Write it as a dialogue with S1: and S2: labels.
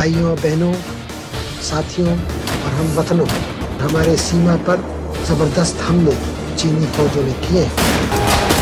S1: भाइयों, बहनों, साथियों और हम वतनों, हमारे सीमा पर ज़बरदस्त हमले चीनी फौजों ने किए हैं।